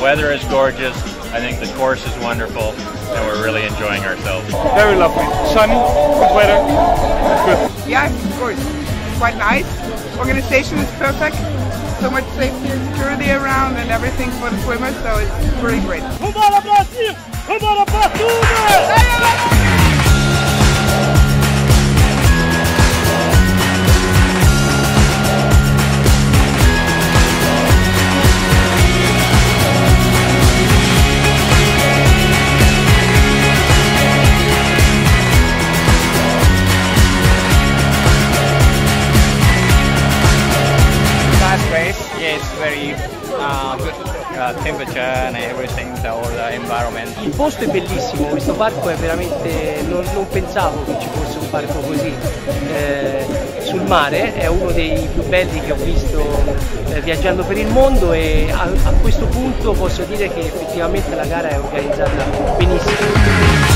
weather is gorgeous. I think the course is wonderful, and we're really enjoying ourselves. Very lovely. Sunny, good weather, good. Yeah, of course. Quite nice. Organization is perfect. So much safety and security around and everything for the swimmers, so it's pretty great. Yeah, it's very uh, good uh, temperature and everything, all the environment. Il posto è bellissimo, questo parco è veramente, non, non pensavo che ci fosse un parco così eh, sul mare, è uno dei più belli che ho visto eh, viaggiando per il mondo e a, a questo punto posso dire che effettivamente la gara è organizzata benissimo.